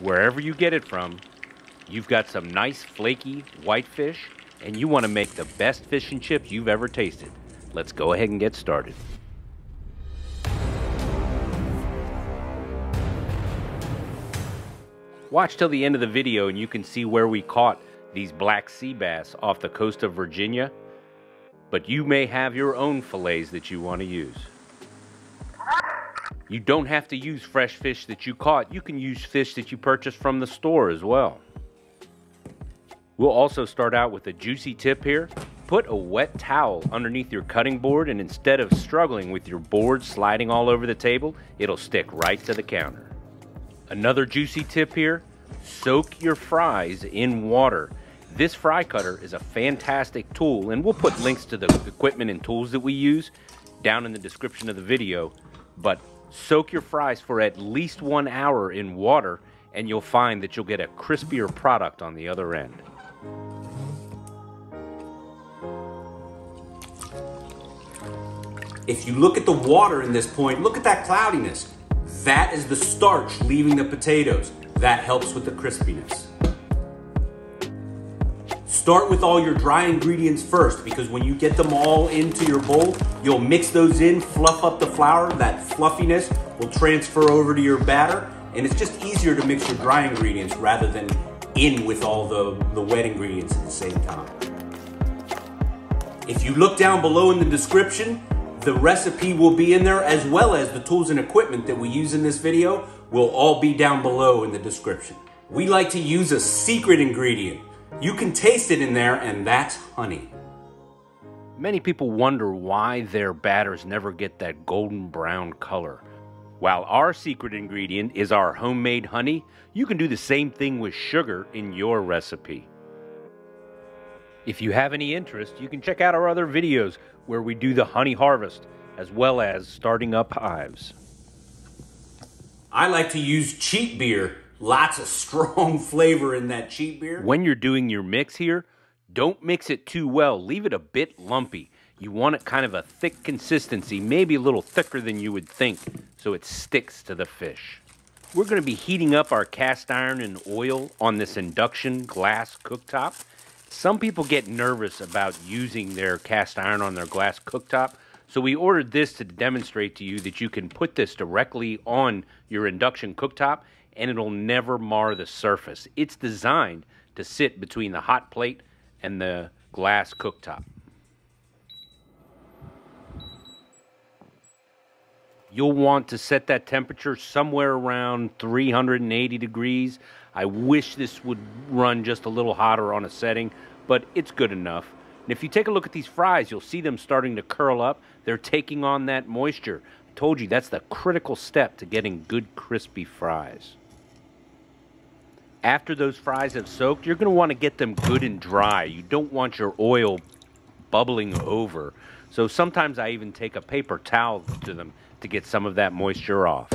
wherever you get it from, you've got some nice flaky white fish and you want to make the best fish and chips you've ever tasted. Let's go ahead and get started. Watch till the end of the video and you can see where we caught these black sea bass off the coast of Virginia. But you may have your own fillets that you want to use. You don't have to use fresh fish that you caught. You can use fish that you purchased from the store as well. We'll also start out with a juicy tip here. Put a wet towel underneath your cutting board and instead of struggling with your board sliding all over the table, it'll stick right to the counter. Another juicy tip here, soak your fries in water. This fry cutter is a fantastic tool and we'll put links to the equipment and tools that we use down in the description of the video. But soak your fries for at least one hour in water and you'll find that you'll get a crispier product on the other end. If you look at the water in this point, look at that cloudiness. That is the starch leaving the potatoes. That helps with the crispiness. Start with all your dry ingredients first because when you get them all into your bowl, you'll mix those in, fluff up the flour. That fluffiness will transfer over to your batter and it's just easier to mix your dry ingredients rather than in with all the, the wet ingredients at the same time. If you look down below in the description, the recipe will be in there as well as the tools and equipment that we use in this video will all be down below in the description. We like to use a secret ingredient. You can taste it in there and that's honey. Many people wonder why their batters never get that golden brown color. While our secret ingredient is our homemade honey, you can do the same thing with sugar in your recipe. If you have any interest, you can check out our other videos where we do the honey harvest as well as starting up hives. I like to use cheap beer. Lots of strong flavor in that cheap beer. When you're doing your mix here, don't mix it too well. Leave it a bit lumpy. You want it kind of a thick consistency, maybe a little thicker than you would think, so it sticks to the fish. We're going to be heating up our cast iron and oil on this induction glass cooktop. Some people get nervous about using their cast iron on their glass cooktop, so we ordered this to demonstrate to you that you can put this directly on your induction cooktop and it'll never mar the surface. It's designed to sit between the hot plate and the glass cooktop. You'll want to set that temperature somewhere around 380 degrees. I wish this would run just a little hotter on a setting, but it's good enough. And if you take a look at these fries, you'll see them starting to curl up. They're taking on that moisture. I told you that's the critical step to getting good crispy fries. After those fries have soaked, you're going to want to get them good and dry. You don't want your oil bubbling over. So sometimes I even take a paper towel to them to get some of that moisture off.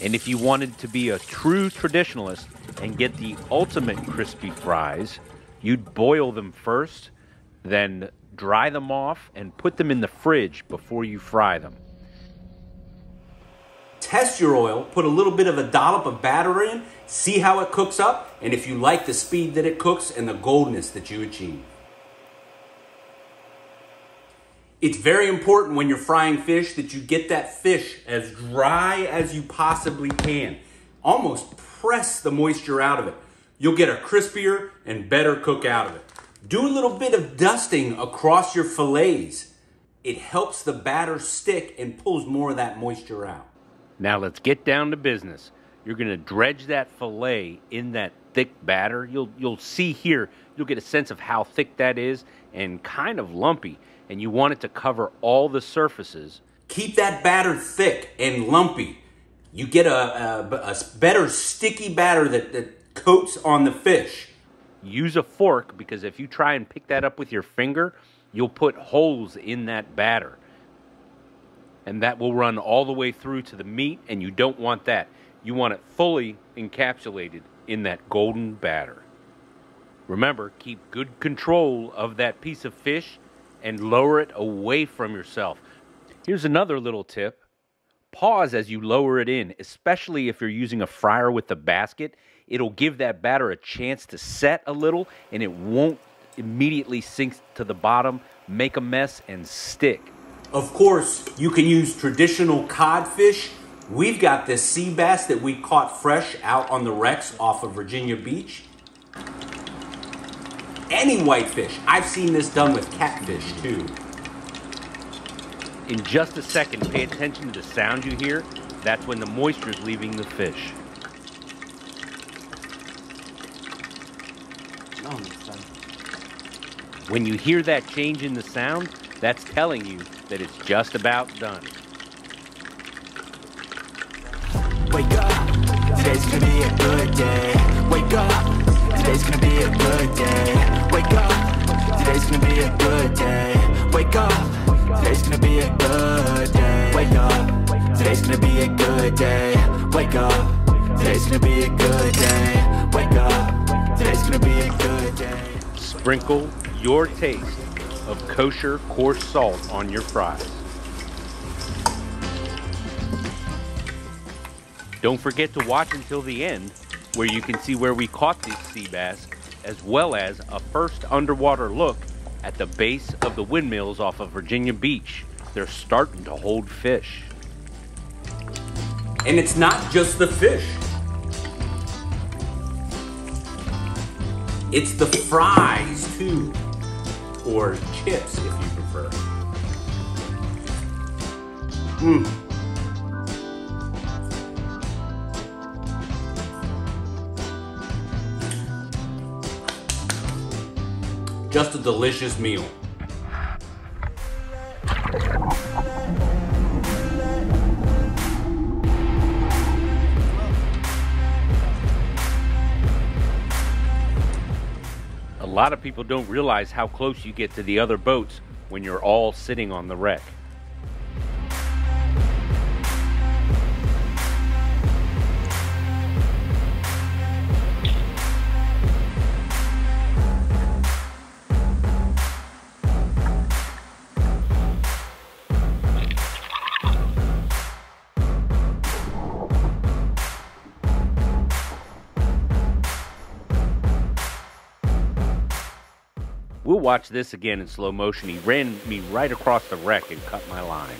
And if you wanted to be a true traditionalist and get the ultimate crispy fries, you'd boil them first, then dry them off and put them in the fridge before you fry them. Test your oil, put a little bit of a dollop of batter in, see how it cooks up, and if you like the speed that it cooks and the goldness that you achieve. It's very important when you're frying fish that you get that fish as dry as you possibly can. Almost press the moisture out of it. You'll get a crispier and better cook out of it. Do a little bit of dusting across your fillets. It helps the batter stick and pulls more of that moisture out. Now let's get down to business. You're going to dredge that fillet in that thick batter. You'll you'll see here, you'll get a sense of how thick that is and kind of lumpy and you want it to cover all the surfaces. Keep that batter thick and lumpy. You get a, a, a better sticky batter that, that coats on the fish. Use a fork because if you try and pick that up with your finger, you'll put holes in that batter. And that will run all the way through to the meat, and you don't want that. You want it fully encapsulated in that golden batter. Remember, keep good control of that piece of fish and lower it away from yourself. Here's another little tip Pause as you lower it in, especially if you're using a fryer with the basket. It'll give that batter a chance to set a little and it won't immediately sink to the bottom, make a mess, and stick. Of course, you can use traditional codfish. We've got this sea bass that we caught fresh out on the wrecks off of Virginia Beach. Any whitefish. I've seen this done with catfish too. In just a second, pay attention to the sound you hear. That's when the moisture is leaving the fish. When you hear that change in the sound, that's telling you that it's just about done. Wake up, today's gonna be a good day. Wake up, today's gonna be a good day. Wake up, today's gonna be a good day. Wake up, today's gonna be a good day. Wake up, today's gonna be a good day. Wake up, today's gonna be a good day. Wake up, today's gonna be a good day. Sprinkle your taste of kosher coarse salt on your fries. Don't forget to watch until the end, where you can see where we caught this sea bass, as well as a first underwater look at the base of the windmills off of Virginia Beach. They're starting to hold fish. And it's not just the fish. It's the fries too. Or chips if you prefer. Mmm. Just a delicious meal. Lot of people don't realize how close you get to the other boats when you're all sitting on the wreck. We'll watch this again in slow motion. He ran me right across the wreck and cut my line.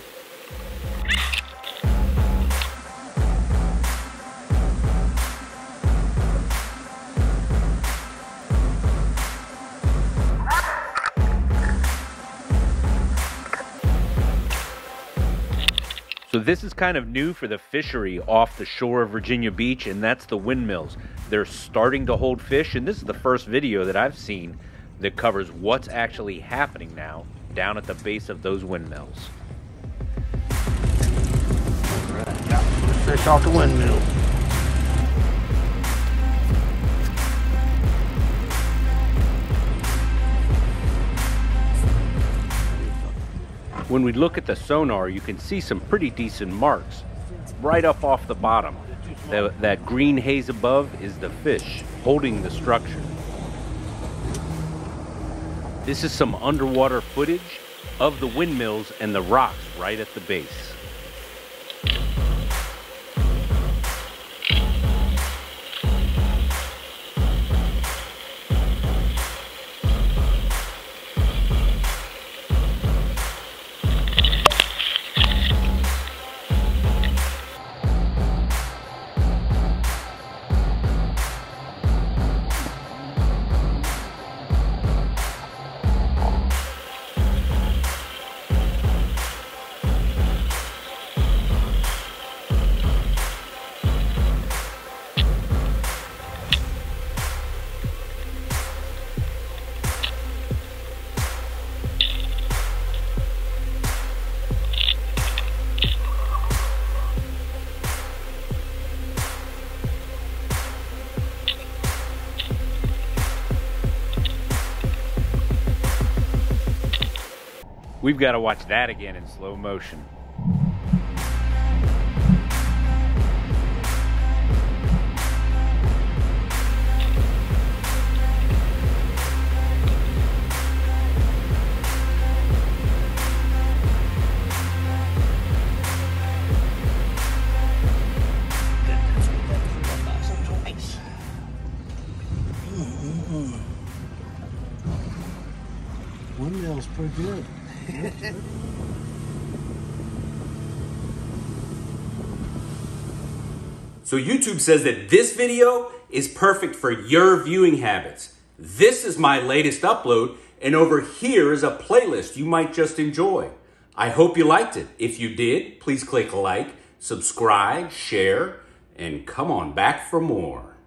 So this is kind of new for the fishery off the shore of Virginia Beach, and that's the windmills. They're starting to hold fish, and this is the first video that I've seen that covers what's actually happening now down at the base of those windmills. Fish off the windmill. When we look at the sonar, you can see some pretty decent marks right up off the bottom. That, that green haze above is the fish holding the structure. This is some underwater footage of the windmills and the rocks right at the base. We've got to watch that again in slow motion. So YouTube says that this video is perfect for your viewing habits. This is my latest upload, and over here is a playlist you might just enjoy. I hope you liked it. If you did, please click like, subscribe, share, and come on back for more.